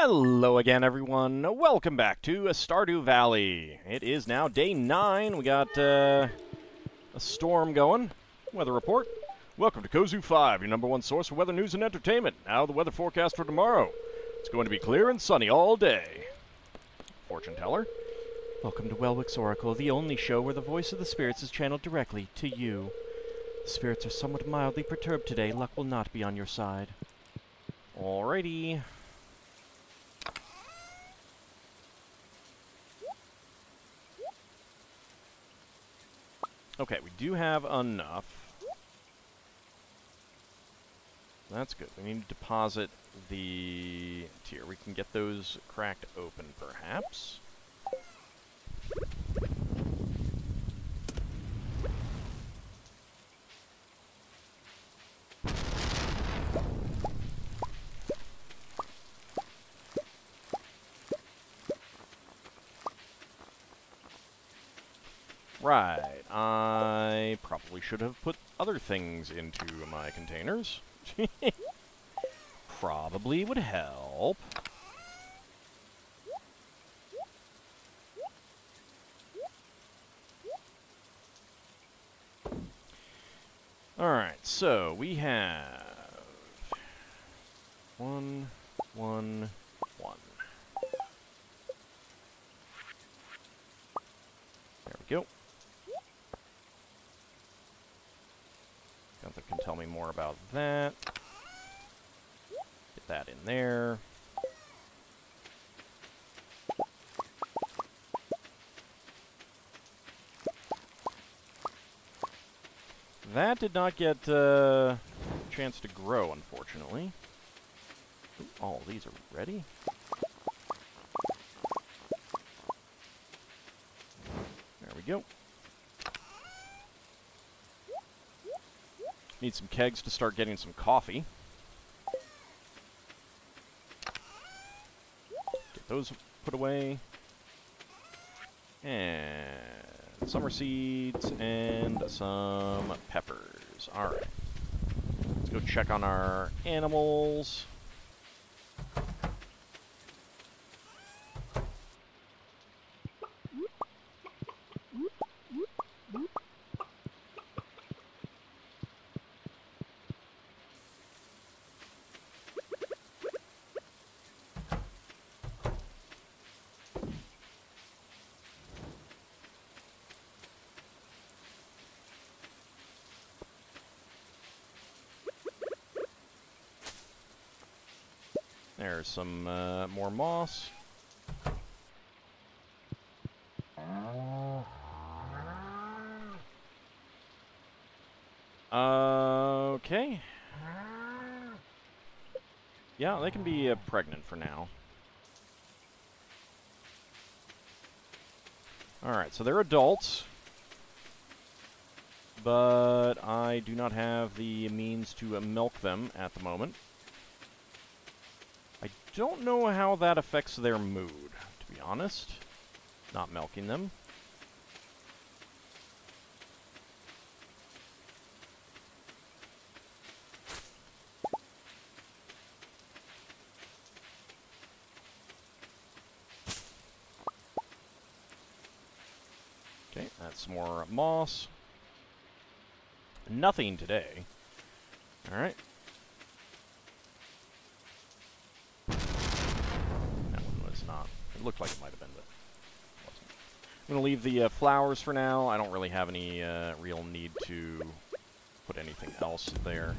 Hello again, everyone. Welcome back to Stardew Valley. It is now day 9. We got uh, a storm going. Weather report. Welcome to Kozu 5, your number one source for weather news and entertainment. Now the weather forecast for tomorrow. It's going to be clear and sunny all day. Fortune teller. Welcome to Welwick's Oracle, the only show where the voice of the spirits is channeled directly to you. The spirits are somewhat mildly perturbed today. Luck will not be on your side. Alrighty. Okay, we do have enough. That's good. We need to deposit the tier. We can get those cracked open, perhaps. Right. Probably should have put other things into my containers. probably would help. Alright, so we have one, one, one. There we go. Gunther can tell me more about that. Get that in there. That did not get uh, a chance to grow, unfortunately. All these are ready. There we go. Need some kegs to start getting some coffee. Get those put away. And summer seeds and some peppers. Alright. Let's go check on our animals. There's some uh, more moss. Okay. Yeah, they can be uh, pregnant for now. Alright, so they're adults. But I do not have the means to uh, milk them at the moment don't know how that affects their mood, to be honest. Not milking them. Okay, that's more moss. Nothing today. Alright, It looked like it might have been, but wasn't. I'm going to leave the uh, flowers for now. I don't really have any uh, real need to put anything else there.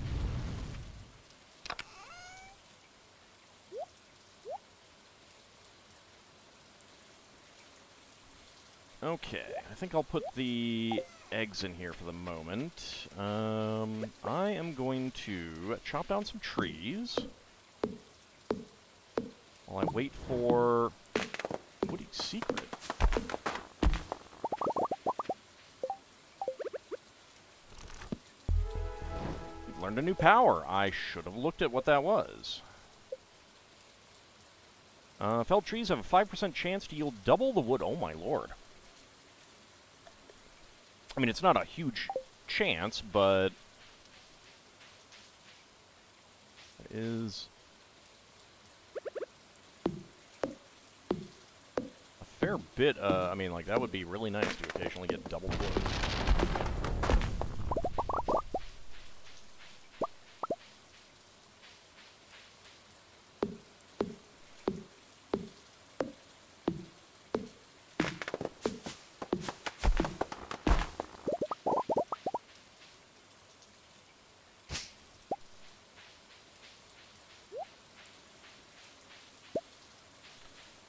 Okay, I think I'll put the eggs in here for the moment. Um, I am going to chop down some trees while I wait for Woody's secret. We've learned a new power. I should have looked at what that was. Uh, felled trees have a 5% chance to yield double the wood. Oh my lord. I mean, it's not a huge chance, but... It is bit, uh, I mean, like, that would be really nice to occasionally get double wood.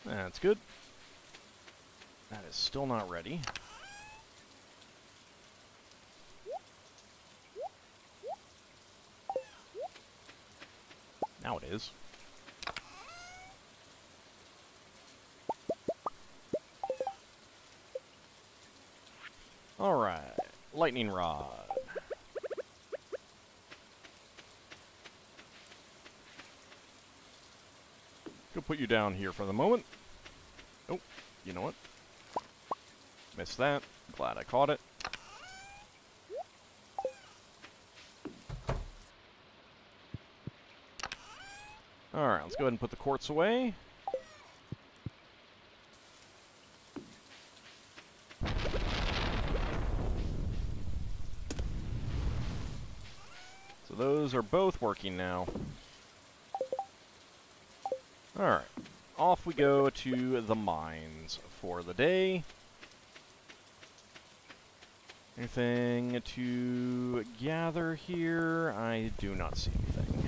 That's good. That is still not ready. Now it is. Alright, lightning rod. Go put you down here for the moment. Oh, you know what? Missed that. Glad I caught it. Alright, let's go ahead and put the quartz away. So those are both working now. Alright, off we go to the mines for the day. Anything to gather here? I do not see anything.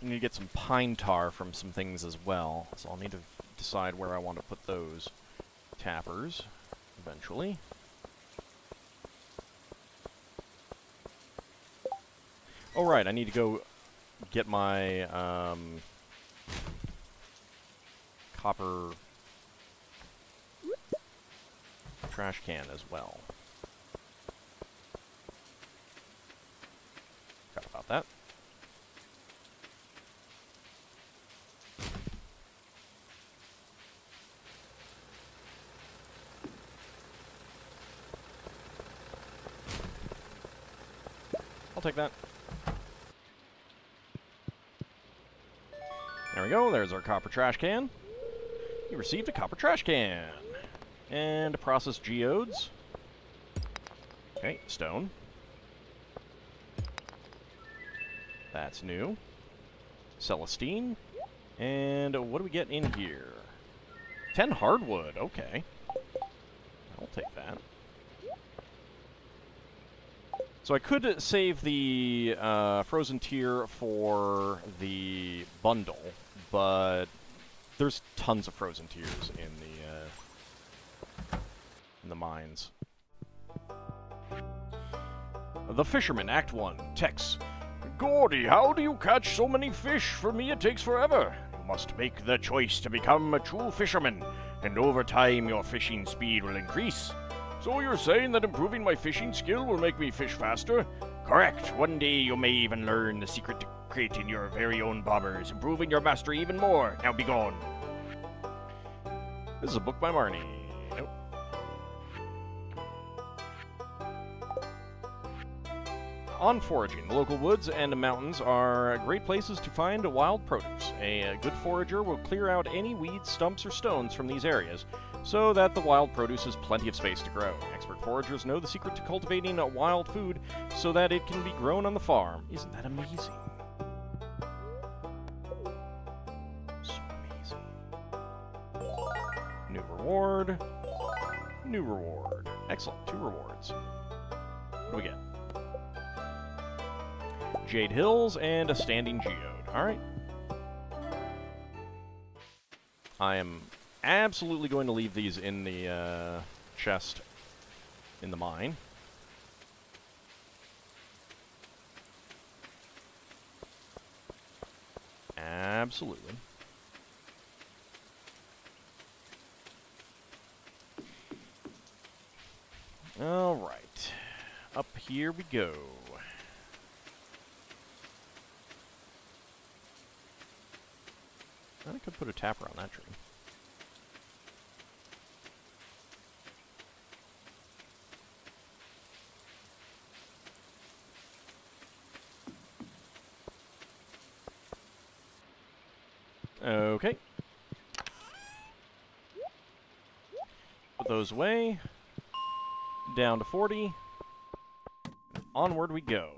I need to get some pine tar from some things as well, so I'll need to decide where I want to put those tappers eventually. Oh right, I need to go get my um, copper trash can as well. Forgot about that. I'll take that. There we go, there's our copper trash can. You received a copper trash can. And to process geodes. Okay, stone. That's new. Celestine. And what do we get in here? 10 hardwood, okay. I'll take that. So I could save the uh, frozen tear for the bundle, but there's tons of frozen tears in the uh, in the mines. The Fisherman, Act 1, Tex. Gordy, how do you catch so many fish? For me it takes forever. You must make the choice to become a true fisherman, and over time your fishing speed will increase. So you're saying that improving my fishing skill will make me fish faster? Correct. One day you may even learn the secret to creating your very own bobbers, improving your mastery even more. Now be gone. This is a book by Marnie. Nope. On foraging, the local woods and mountains are great places to find wild produce. A good forager will clear out any weeds, stumps, or stones from these areas so that the wild produce has plenty of space to grow. Expert foragers know the secret to cultivating wild food so that it can be grown on the farm. Isn't that amazing? So amazing. New reward. New reward. Excellent. Two rewards. What do we get? Jade Hills and a Standing Geode. Alright. I am absolutely going to leave these in the uh, chest in the mine. Absolutely. All right. Up here we go. I could put a tapper on that tree. Okay. Put those away. Down to 40. Onward we go.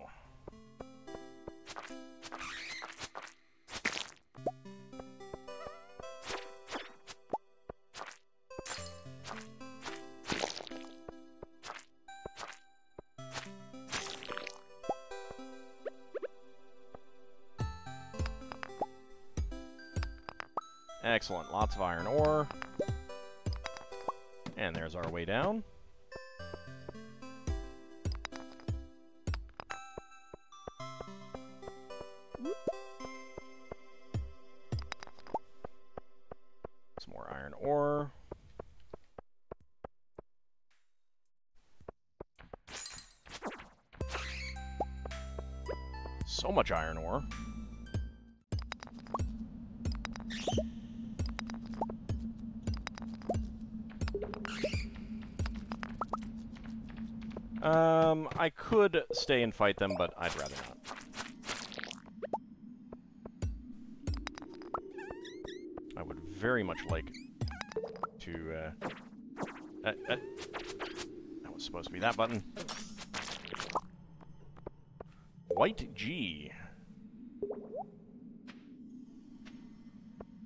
Lots of iron ore. And there's our way down. Some more iron ore. So much iron ore. Could stay and fight them, but I'd rather not. I would very much like to, uh, uh, uh, that was supposed to be that button. White G.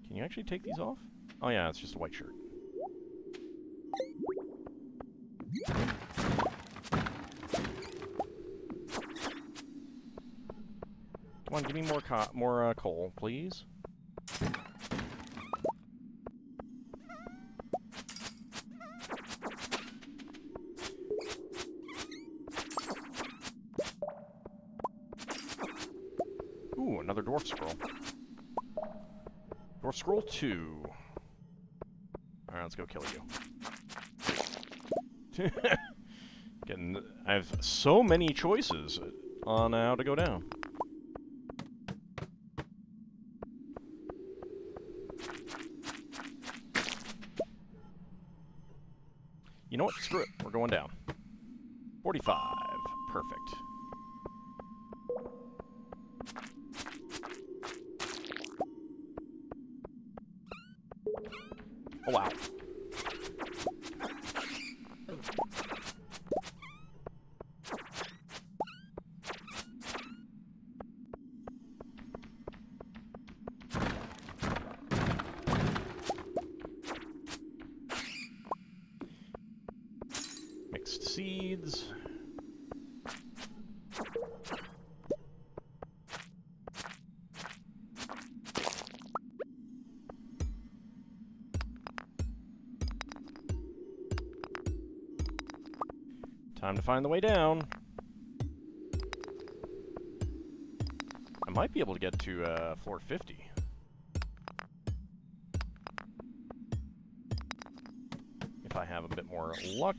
Can you actually take these off? Oh yeah, it's just a white shirt. Come on, give me more more uh, coal, please. Ooh, another dwarf scroll. Dwarf scroll two. All right, let's go kill you. Getting, I have so many choices on how to go down. Mixed seeds. Time to find the way down. I might be able to get to uh, floor 50. If I have a bit more luck.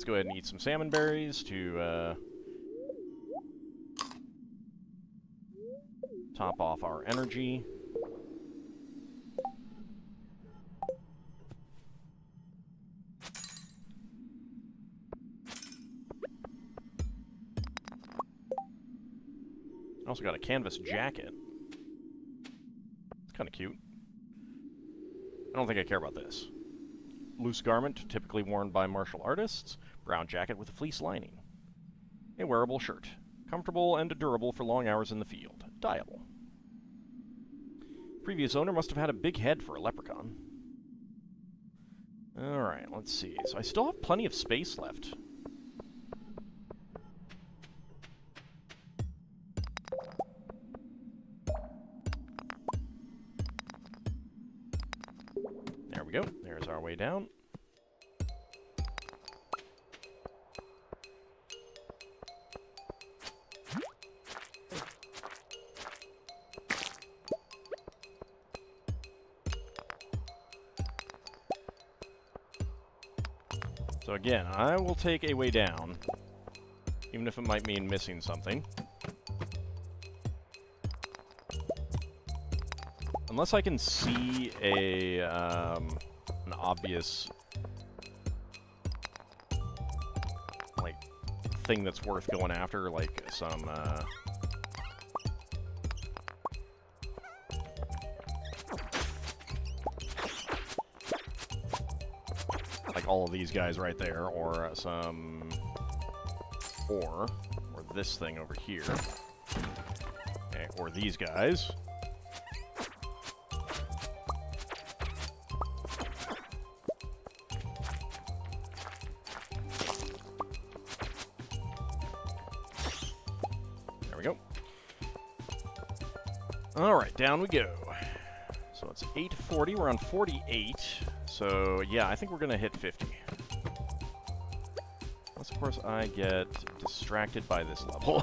Let's go ahead and eat some salmon berries to uh, top off our energy. I also got a canvas jacket. It's kind of cute. I don't think I care about this. Loose garment, typically worn by martial artists. Brown jacket with a fleece lining. A wearable shirt. Comfortable and durable for long hours in the field. Dyeable. Previous owner must have had a big head for a leprechaun. Alright, let's see. So I still have plenty of space left. There we go. There's our way down. Again, I will take a way down, even if it might mean missing something. unless I can see a um, an obvious like thing that's worth going after, like some. Uh, all of these guys right there, or uh, some, or, or this thing over here, okay, or these guys. There we go. All right, down we go. So it's 840. We're on 48. So, yeah, I think we're going to hit 50. Unless, of course, I get distracted by this level.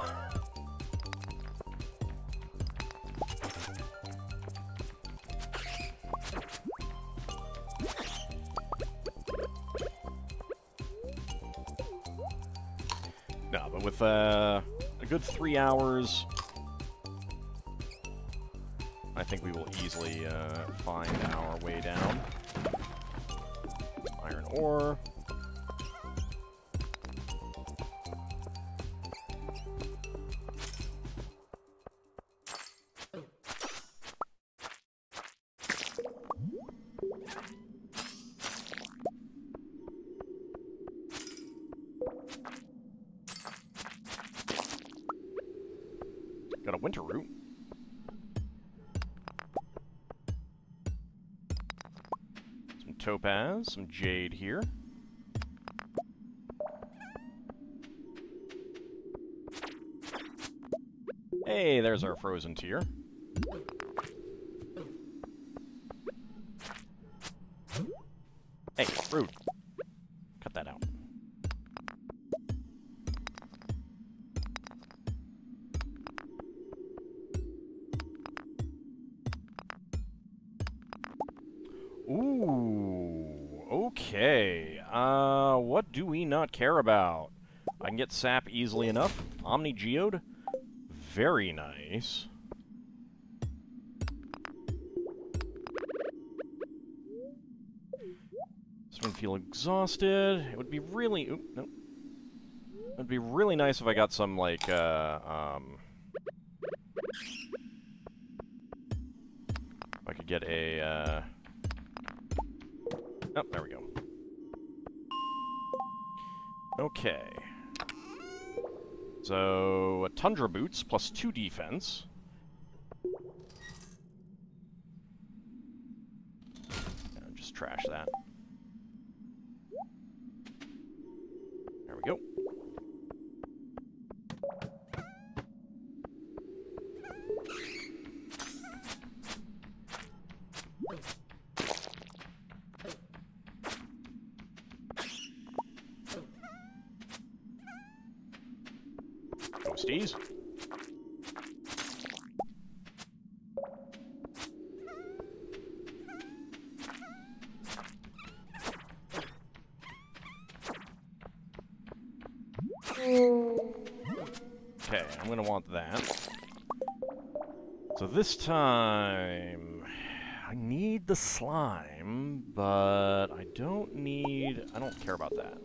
no, but with uh, a good three hours, I think we will easily uh, find our way down. Iron some jade here. Hey, there's our frozen tear. Do we not care about? I can get sap easily enough. Omni Geode, very nice. This one feel exhausted. It would be really, oop, no. It would be really nice if I got some like, uh, um. If I could get a, uh. Oh, there we go. Okay. So, a Tundra Boots plus 2 defense. Yeah, just trash that. There we go. Ghosties. Okay, I'm gonna want that. So this time, I need the slime, but I don't need, I don't care about that.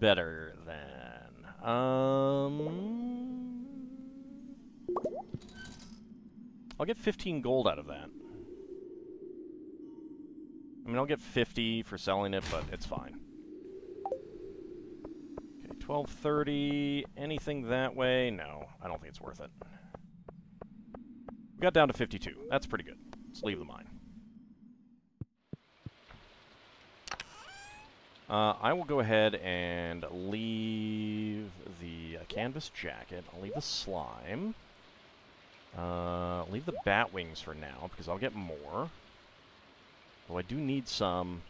Better than... Um... I'll get 15 gold out of that. I mean, I'll get 50 for selling it, but it's fine. Okay, 1230. Anything that way? No, I don't think it's worth it. We got down to 52. That's pretty good. Let's leave the mine. Uh, I will go ahead and leave the uh, canvas jacket. I'll leave the slime. Uh, leave the bat wings for now, because I'll get more. Well, I do need some...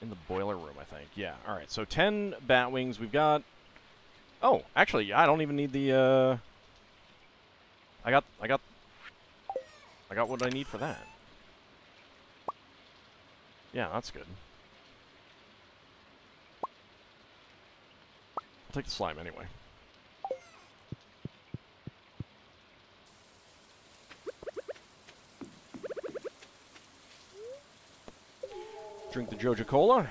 in the boiler room, I think. Yeah, alright, so 10 bat wings. We've got... Oh, actually, I don't even need the, uh... I got, I got... I got what I need for that. Yeah, that's good. I'll take the slime anyway. Drink the Joja Cola.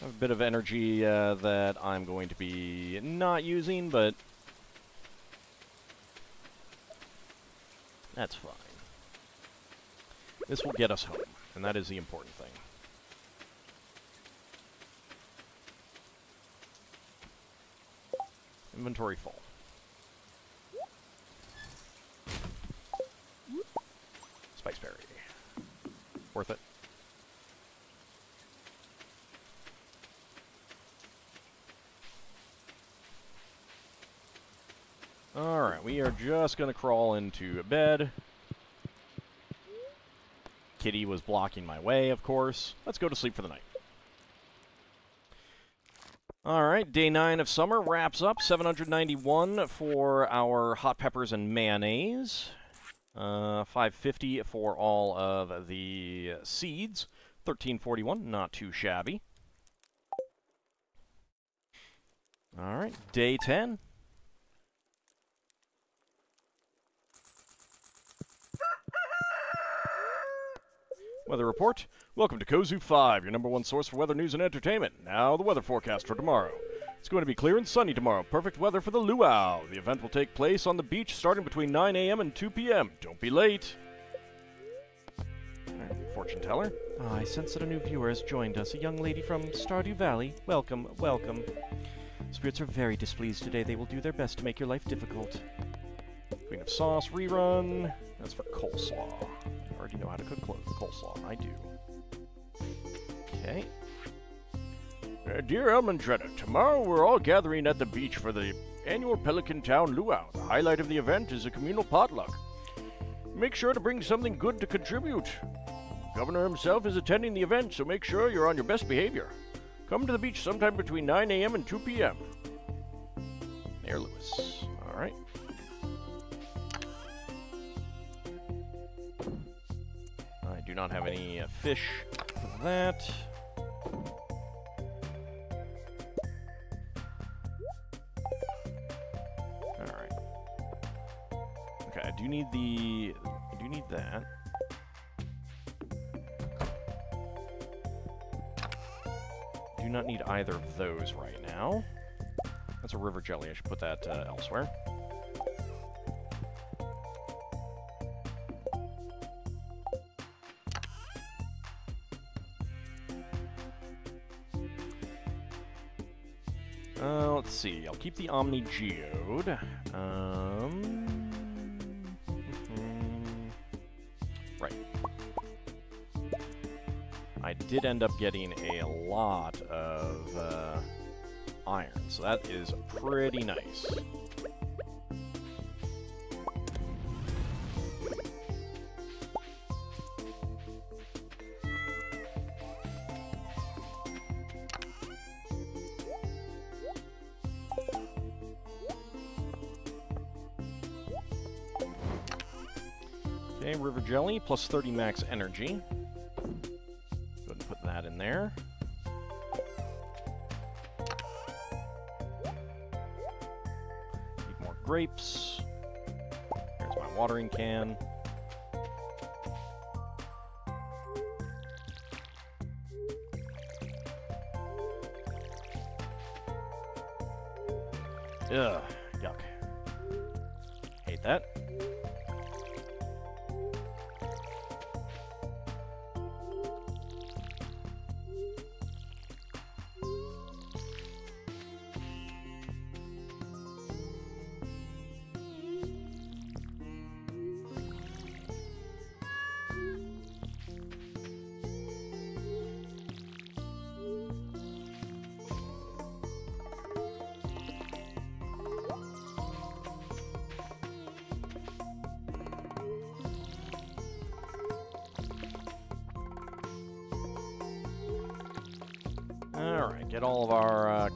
A bit of energy uh, that I'm going to be not using, but that's fine. This will get us home, and that is the important thing. Inventory full. Spiceberry. Worth it. Alright, we are just going to crawl into bed. Kitty was blocking my way, of course. Let's go to sleep for the night. Alright, day 9 of summer wraps up. 791 for our hot peppers and mayonnaise. Uh, 550 for all of the seeds. 1341, not too shabby. Alright, day 10. Weather report. Welcome to Kozu 5, your number one source for weather news and entertainment. Now, the weather forecast for tomorrow. It's going to be clear and sunny tomorrow. Perfect weather for the luau. The event will take place on the beach starting between 9 a.m. and 2 p.m. Don't be late. fortune teller. Oh, I sense that a new viewer has joined us, a young lady from Stardew Valley. Welcome, welcome. Spirits are very displeased today. They will do their best to make your life difficult. Queen of Sauce rerun. That's for coleslaw already know how to cook coleslaw. I do. Okay. Uh, dear Elman tomorrow we're all gathering at the beach for the annual Pelican Town Luau. The highlight of the event is a communal potluck. Make sure to bring something good to contribute. Governor himself is attending the event, so make sure you're on your best behavior. Come to the beach sometime between 9 a.m. and 2 p.m. Mayor Lewis. All right. Not have any uh, fish for that. Alright. Okay, I do need the... Do need that. do not need either of those right now. That's a river jelly. I should put that uh, elsewhere. Keep the Omni Geode. Um, right. I did end up getting a lot of uh, iron, so that is pretty nice. Jelly, plus 30 max energy. Go ahead and put that in there. Need more grapes. Here's my watering can.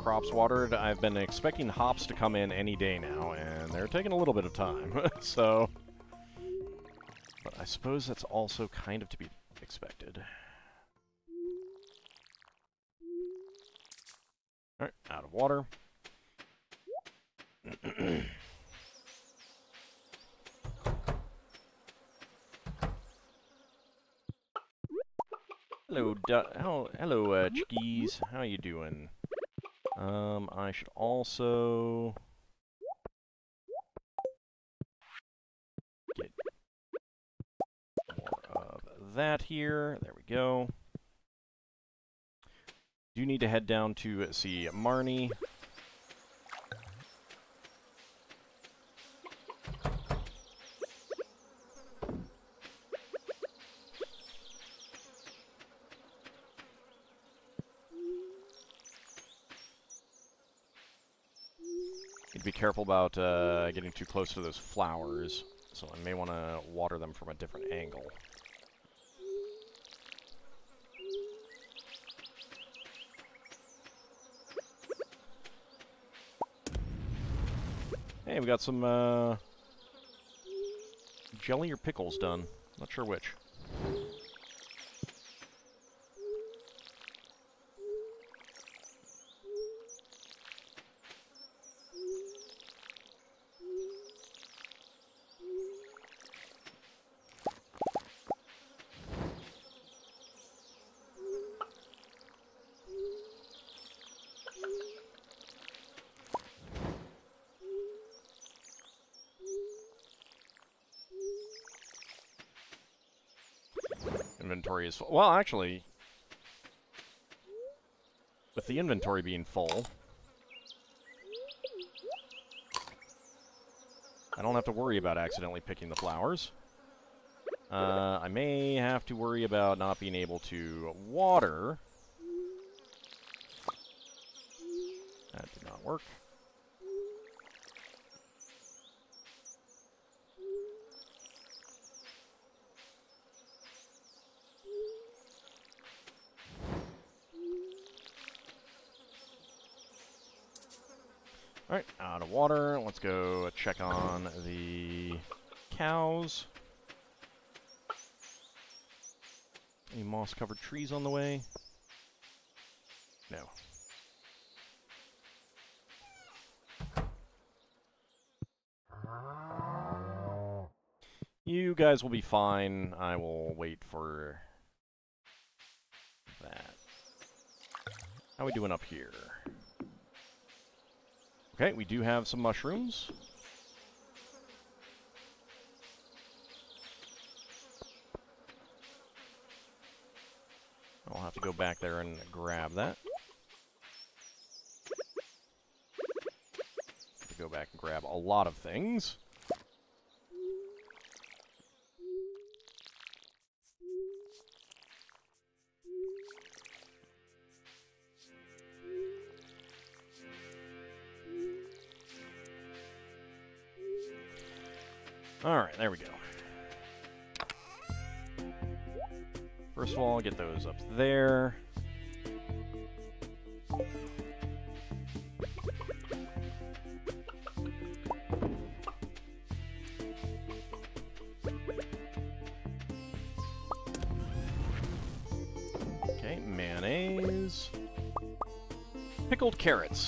Crops watered. I've been expecting hops to come in any day now, and they're taking a little bit of time, so... But I suppose that's also kind of to be expected. Alright, out of water. hello, hello, uh, chickies. How you doing? Um, I should also get more of that here. There we go. Do need to head down to see Marnie. Careful about uh, getting too close to those flowers, so I may want to water them from a different angle. Hey, we got some uh, jelly or pickles done. Not sure which. Inventory is full. Well, actually, with the inventory being full, I don't have to worry about accidentally picking the flowers. Uh, I may have to worry about not being able to water. That did not work. Alright, out of water. Let's go check on the cows. Any moss-covered trees on the way? No. You guys will be fine. I will wait for that. How we doing up here? Okay, we do have some mushrooms. I'll have to go back there and grab that. Have to go back and grab a lot of things.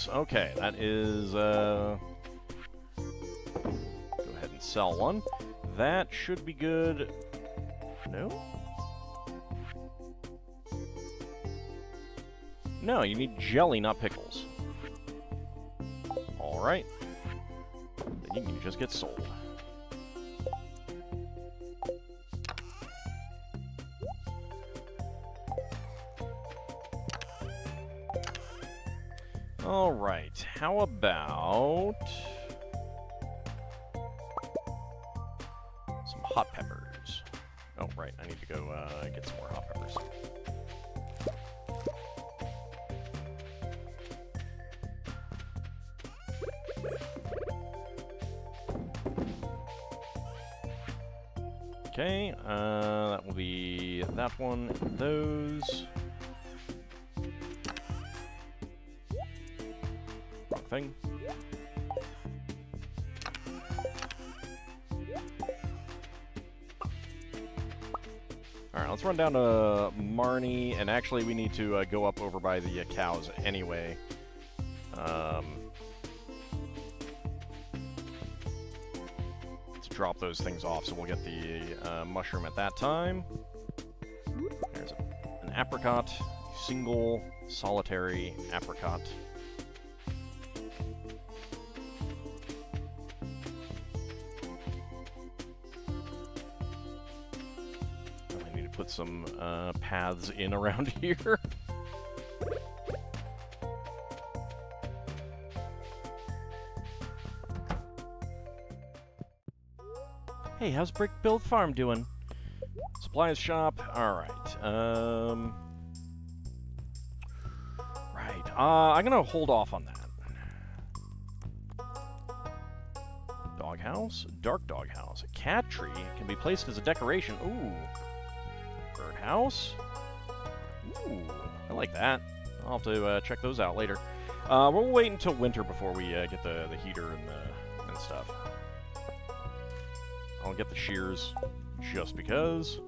Okay, that is, uh Go ahead and sell one. That should be good. No? No, you need jelly, not pickles. Alright. Then you can just get sold. About... hot peppers. Oh, right, I need to go uh, get some more hot peppers. Okay, uh, that will be that one, those. Anything. Alright, let's run down to Marnie, and actually we need to uh, go up over by the uh, cows anyway. Um, let's drop those things off so we'll get the uh, mushroom at that time. There's an apricot, single, solitary apricot. Some uh, paths in around here. Hey, how's Brick Build Farm doing? Supplies shop. All right. Um. Right. Uh, I'm gonna hold off on that. Doghouse, dark doghouse, a cat tree can be placed as a decoration. Ooh. Birdhouse. Ooh, I like that. I'll have to uh, check those out later. Uh, we'll wait until winter before we uh, get the the heater and the and stuff. I'll get the shears just because.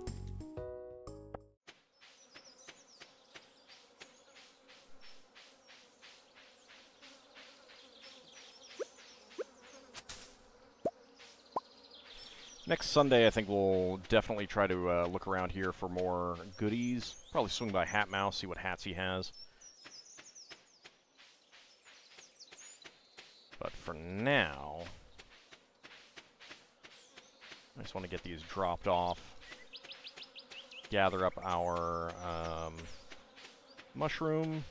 Next Sunday, I think we'll definitely try to uh, look around here for more goodies. Probably swing by Hat Mouse, see what hats he has. But for now, I just want to get these dropped off. Gather up our um, mushroom.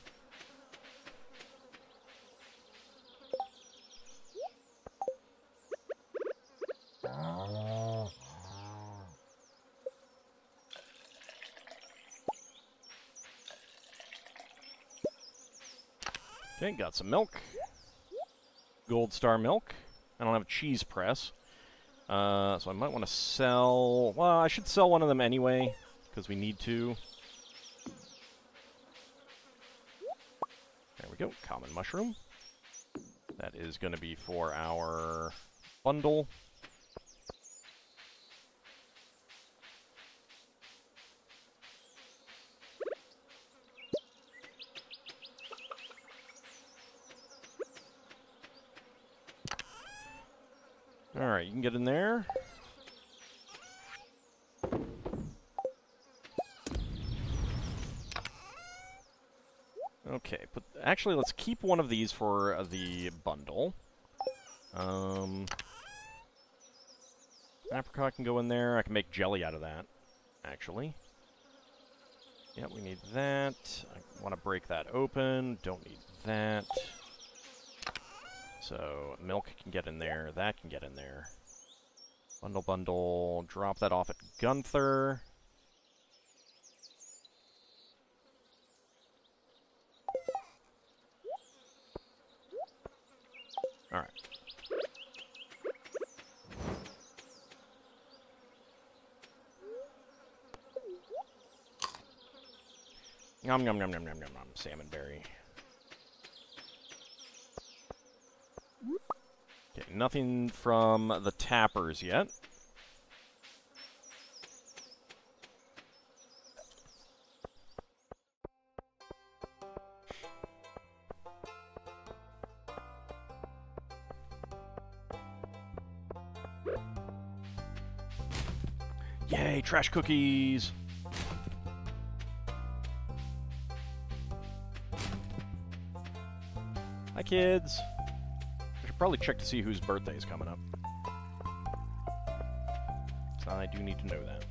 Okay, got some milk. Gold Star milk. I don't have a cheese press. Uh, so I might want to sell... Well, I should sell one of them anyway, because we need to. There we go, common mushroom. That is going to be for our bundle. Alright, you can get in there. Okay, but actually, let's keep one of these for uh, the bundle. Um, apricot can go in there. I can make jelly out of that, actually. Yep, we need that. I want to break that open. Don't need that. So, milk can get in there. That can get in there. Bundle, bundle. Drop that off at Gunther. Yum, yum, yum, yum, yum, yum, yum. Salmon berry. Nothing from the tappers yet. Yay, trash cookies! Hi, kids. Should probably check to see whose birthday is coming up. So I do need to know that.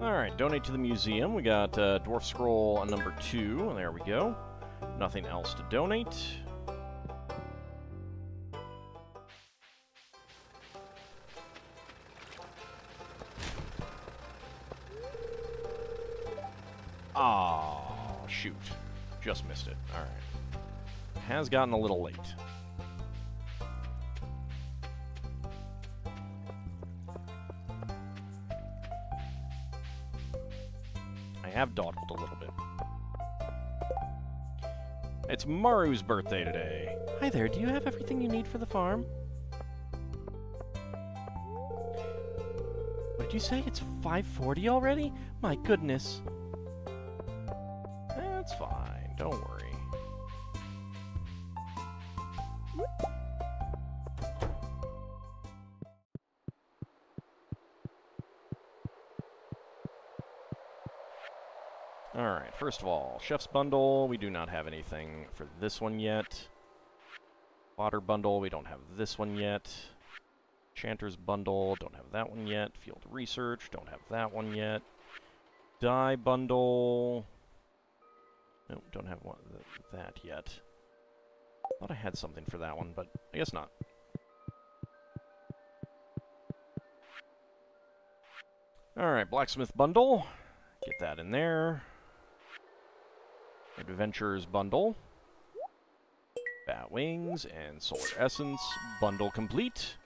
Alright, donate to the museum. We got uh, Dwarf Scroll number two. There we go. Nothing else to donate. Has gotten a little late. I have dawdled a little bit. It's Maru's birthday today. Hi there, do you have everything you need for the farm? What did you say? It's 540 already? My goodness. That's fine, don't worry. Alright, first of all, Chef's Bundle, we do not have anything for this one yet. Water Bundle, we don't have this one yet. Chanter's Bundle, don't have that one yet. Field Research, don't have that one yet. Dye Bundle... Nope, don't have one th that yet. Thought I had something for that one, but I guess not. Alright, Blacksmith Bundle. Get that in there. Adventures Bundle. Bat Wings and Solar Essence. Bundle complete.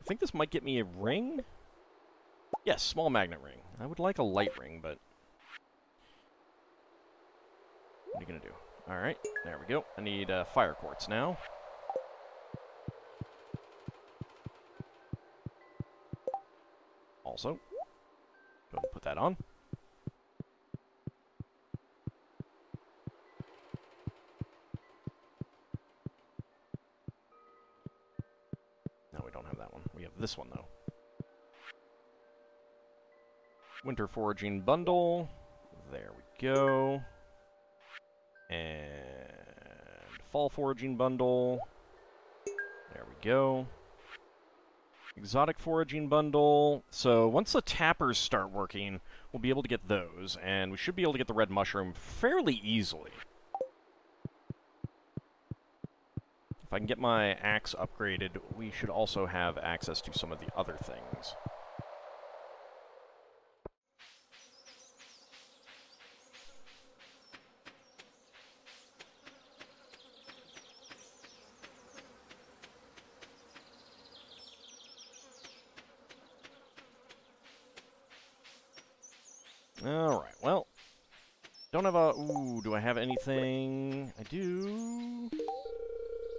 I think this might get me a ring. Yes, small magnet ring. I would like a light ring, but... What are you going to do? Alright, there we go. I need uh, fire quartz now. Also, go and put that on. No, we don't have that one. We have this one, though. Winter Foraging Bundle. There we go. And Fall Foraging Bundle. There we go. Exotic Foraging Bundle. So once the tappers start working, we'll be able to get those, and we should be able to get the red mushroom fairly easily. If I can get my axe upgraded, we should also have access to some of the other things. Alright, well. Don't have a... Ooh, do I have anything? I do...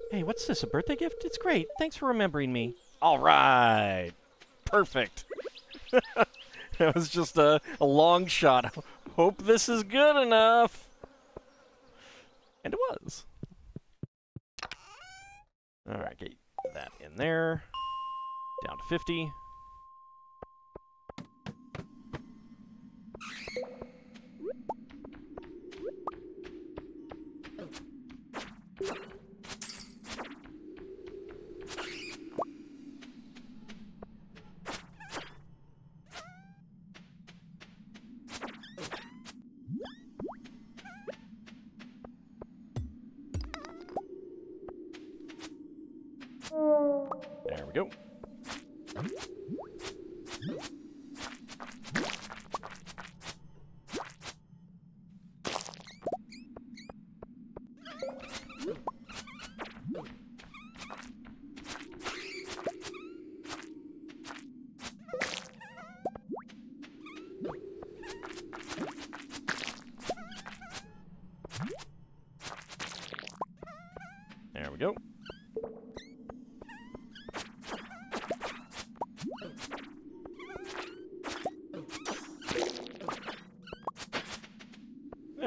Hey, what's this, a birthday gift? It's great. Thanks for remembering me. Alright! Perfect! that was just a, a long shot. Hope this is good enough! And it was. Alright, get that in there. Down to 50.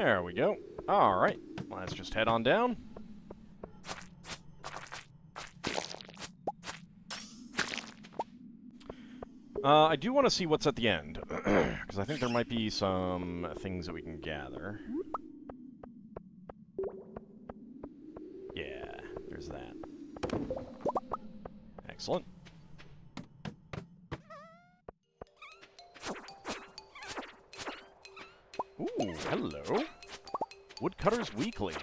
There we go. Alright, let's just head on down. Uh, I do want to see what's at the end, because I think there might be some things that we can gather. Woodcutters Weekly.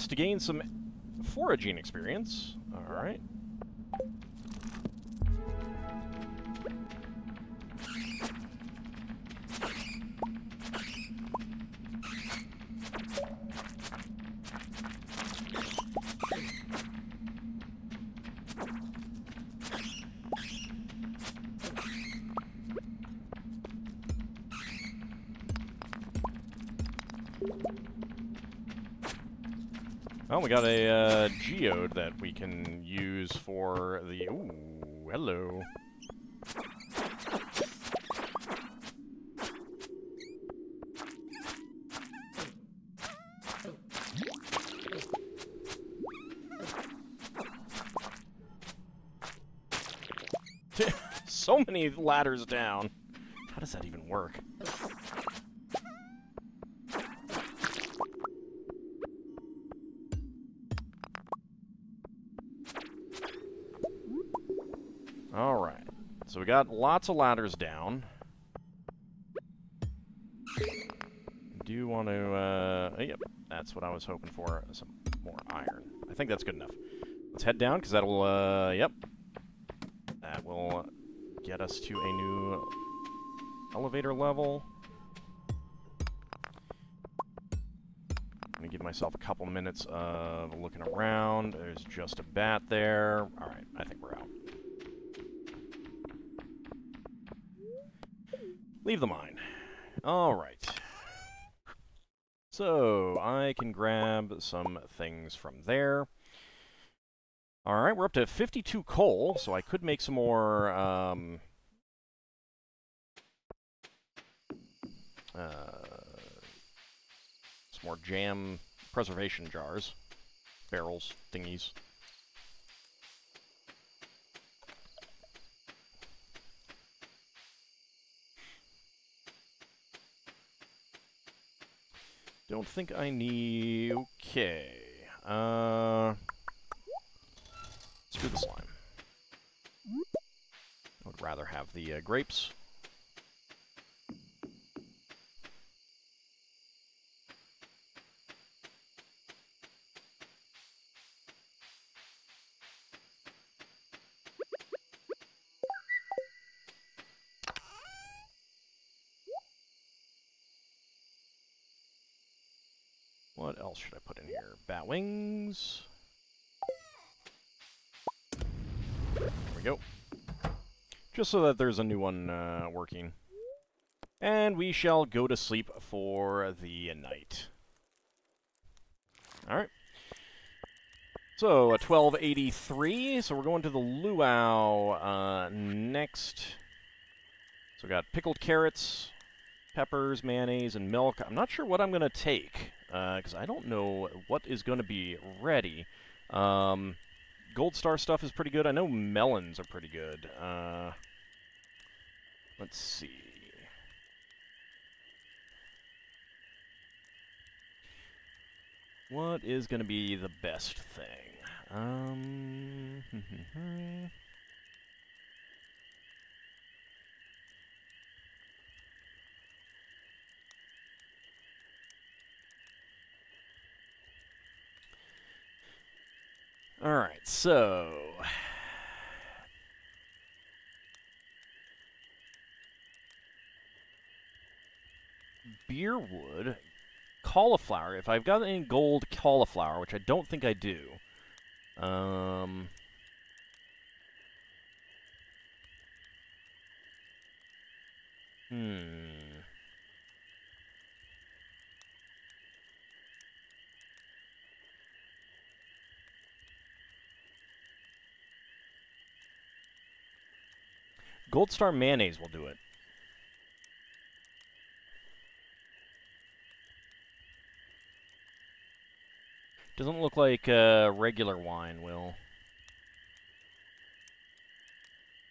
This to gain some foraging experience. Got a uh, geode that we can use for the... Ooh, hello. so many ladders down. How does that even work? We got lots of ladders down. Do you want to, uh, yep, that's what I was hoping for, some more iron. I think that's good enough. Let's head down, because that'll, uh, yep. That will get us to a new elevator level. I'm gonna give myself a couple minutes of looking around. There's just a bat there. Alright, I think we're out. Leave the mine. Alright. So, I can grab some things from there. Alright, we're up to 52 coal, so I could make some more, um... Uh, some more jam preservation jars. Barrels, thingies. Don't think I need... Okay. Uh... Screw the slime. I would rather have the uh, grapes. What else should I put in here? Bat wings. There we go. Just so that there's a new one uh, working. And we shall go to sleep for the night. Alright. So, a 1283. So we're going to the luau uh, next. So we got pickled carrots, peppers, mayonnaise, and milk. I'm not sure what I'm going to take because uh, I don't know what is going to be ready. Um, Gold Star stuff is pretty good. I know melons are pretty good. Uh, let's see. What is going to be the best thing? Um, Alright, so... Beerwood, cauliflower. If I've got any gold cauliflower, which I don't think I do. Um... Hmm... Gold Star Mayonnaise will do it. Doesn't look like uh, regular wine will.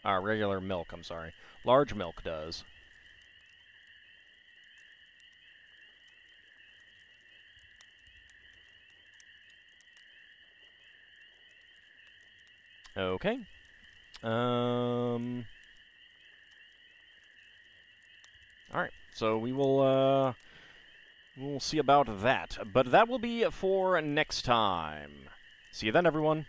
Ah, regular milk, I'm sorry. Large milk does. Okay. Um... So we will uh, we'll see about that. But that will be for next time. See you then, everyone.